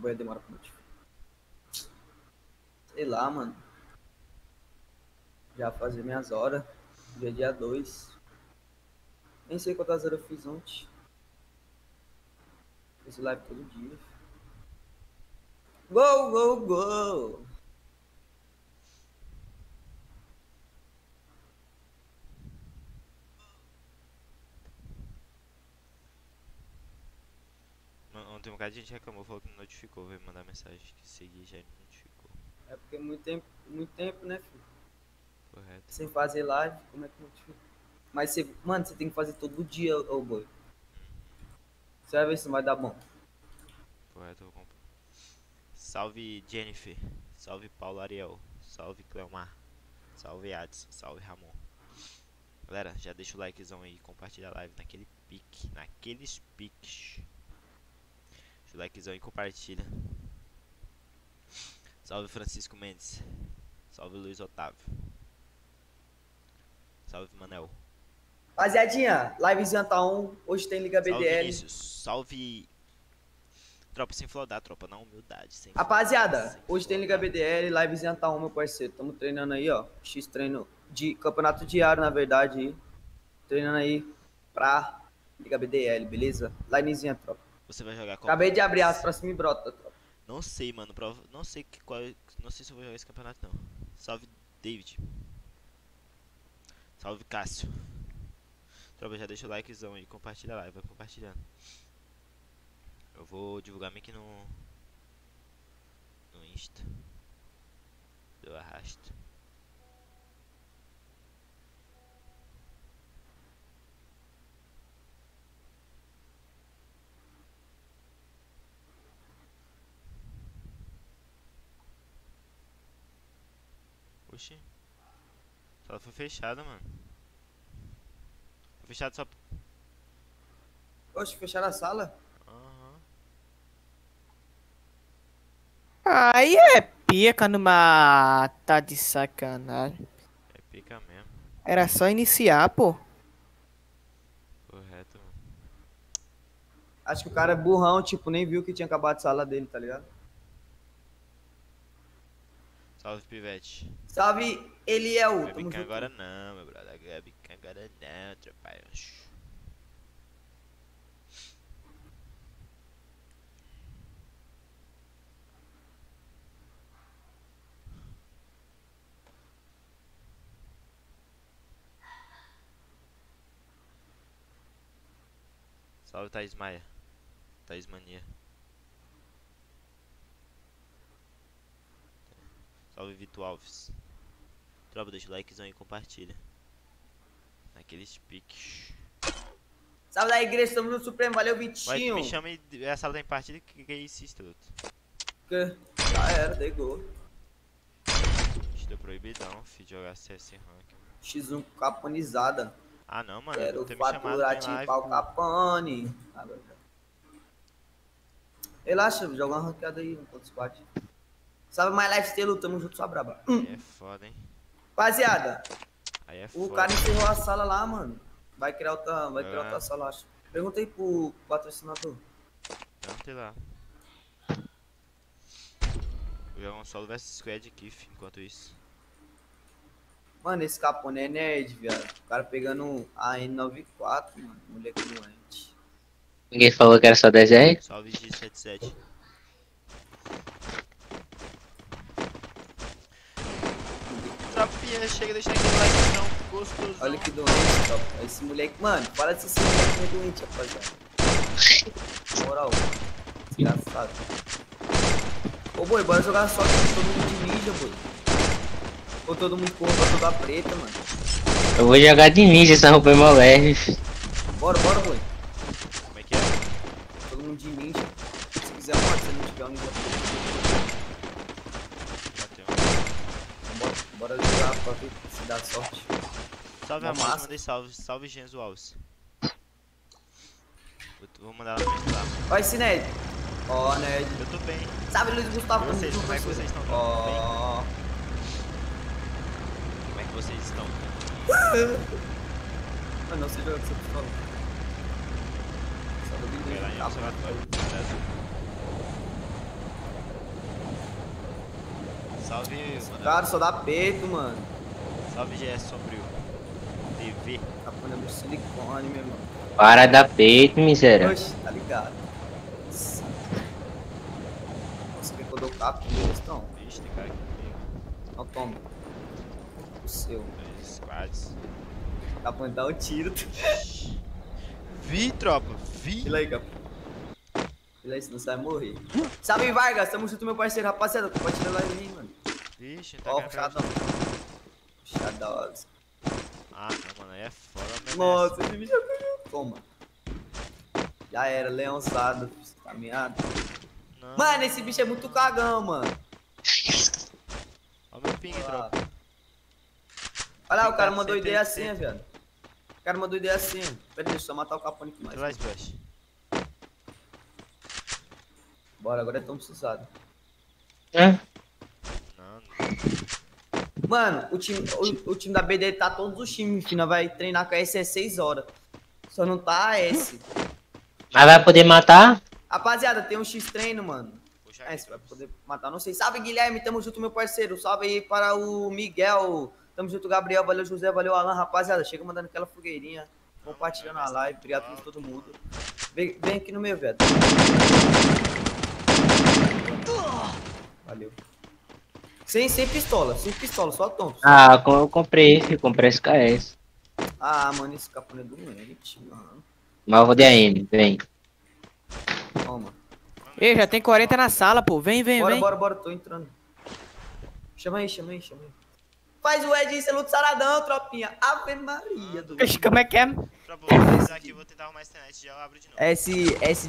Vai demorar pra notificar. Sei lá, mano. Já fazer minhas horas. Dia dia 2. Nem sei quantas horas eu fiz ontem. Fiz live todo dia. Gol, gol, gol! Mano, Ontem um bocado de gente reclamou, falou que não notificou, veio mandar mensagem que seguir já não notificou. É porque muito tempo, muito tempo, né, filho? Correto. Sem fazer live, como é que notifica? Mas você, mano, você tem que fazer todo dia, ô boy. Você vai ver se não vai dar bom. Correto, eu vou comprar. Salve Jennifer. Salve Paulo Ariel. Salve Cleomar. Salve Adson. Salve Ramon. Galera, já deixa o likezão aí, compartilha a live naquele pique, naqueles piques. Deixa o likezão e compartilha. Salve Francisco Mendes. Salve Luiz Otávio. Salve Manel. Rapaziadinha, livezinha tá on. Hoje tem Liga Salve BDL. Vinícius. Salve Tropa sem flodar, tropa na humildade. Sem Rapaziada, sem hoje tem Liga flodar. BDL, livezinha tá on, meu parceiro. Tamo treinando aí, ó. X treino de campeonato diário, na verdade. Treinando aí pra Liga BDL, beleza? Linezinha, tropa. Você vai jogar qual? Acabei de abrir as e brota. Não sei, mano. prova- Não sei que qual. Não sei se eu vou jogar esse campeonato não. Salve David. Salve Cássio. Tropa, já deixa o likezão aí, compartilha a live, vai compartilhando. Eu vou divulgar meio que no. No Insta. Eu arrasto. Oxi. Ela foi fechada, mano. Foi fechada só. Oxe, fecharam a sala? Aham. Aí é pica numa. Tá de sacanagem. É pica mesmo. Era só iniciar, pô. Correto, mano. Acho que o cara é burrão, tipo, nem viu que tinha acabado a sala dele, tá ligado? Salve, Pivete. Salve, Eliel. Bicar junto. agora não, meu brother. Vai bicar agora não, tropa. Salve, Thaís Maia. Thaís Mania. Salve, Vitor Alves. O likezão aí e compartilha. Naqueles piques. Salve da igreja, tamo no Supremo. Valeu, Vitinho. me chama e a sala tá em partida que, que é isso, Estruto? Que- Já era, dei gol. Estou proibidão, fi, de jogar CS Rank. X1 caponizada. Ah não, mano, Quero faturar tipo ao Capone. Relaxa, joga uma ranqueada aí, um ponto squad. Salve mais lifestyle, tamo junto, sua braba. É foda, hein? Rapaziada, é o cara encerrou a sala lá, mano. Vai criar outra, vai criar É. outra sala, acho. Perguntei pro patrocinador. Não, lá. Vou jogar um solo vs squad aqui, enquanto isso. Mano, esse Capone é nerd, viado. O cara pegando a N94, mano. Moleque doente. Ninguém falou que era só 10 reais? Salve G77. Tropinha, chega, deixa aquele like não, gostoso. Olha que doente, tropa. Esse moleque, mano, para de ser moleque meio doente, rapaziada. Moral, desgraçado. Ô boi, bora jogar só com todo mundo de ninja, boi. Ou todo mundo com roupa toda preta, mano. Eu vou jogar de ninja, essa roupa é mó leve. Bora, bora, boi. Como é que é? Todo mundo de ninja. Se quiser, mano, se não tiver um ninja Bora, jogar pra ver se dá sorte. Salve Uma Amanda, massa. mandei salve. Salve Genzo Alves. Vou mandar ela pra lá. Esse nerd. Ó, nerd. Eu tô bem. Sabe, Luiz Gustavo, E vocês, como é que vocês estão? Ó. Como é que vocês estão? Mano, não sei jogar com essa pistola. Só do Vai Salve, mano. Cara, só dá peito, mano. Salve, GS Sombrio. TV. Tá pondo silicone, meu irmão. Para dar peito, miséria. Oxe, tá ligado. Nossa, quer que eu dou capo com eles? Não, Vixe, tem cara aqui comigo. não toma. O seu. Dois squads. Tá pondo dar o tiro. Vi, tropa. Vi. Fila aí, capo. Fila aí, senão você vai morrer. Salve, Vargas. Tamo junto, meu parceiro. Rapaziada, compartilha lá em mim, mano. Vixe, não tá. Puxado da hora. Ah, não, mano. Aí é foda, mas Nossa, esse bicho é. Toma. Já era, leãozado. Tá meado. Não. Mano, esse bicho é muito cagão, mano. Ó meu ping, tropa. Olha lá, o cara Picado mandou ideia assim, 180. velho. O cara mandou ideia assim. Pera aí, deixa eu só matar o capone aqui mais. Lá, Splash. Bora, agora é tão precisado. Hã? Mano, o time, o, o time da BD tá todos os times, fina vai treinar com a S é 6 horas. Só não tá a S. Mas vai poder matar? Rapaziada, tem um X treino, mano. É, você vai poder matar, não sei. Salve, Guilherme, tamo junto, meu parceiro. Salve aí para o Miguel. Tamo junto, Gabriel. Valeu, José. Valeu, Alan. Rapaziada, chega mandando aquela fogueirinha. Compartilhando a live. Obrigado por todo mundo. Vem, vem aqui no meu, velho. Valeu. Sem, sem pistola, sem pistola, só tonto. Ah, eu comprei esse, eu comprei SKS. Ah, mano, esse capone é doente, mano. Mas eu vou de AM, vem. Toma. Ei, já tem 40 na sala, pô. Vem, vem, Bora, vem. bora, bora, tô entrando. Chama aí, chama aí, chama aí. Faz o Ed ser luto saradão, tropinha. Ave Maria do Como é que é? Vou finalizar aqui, vou tentar arrumar essa internet já eu abro de novo. S, S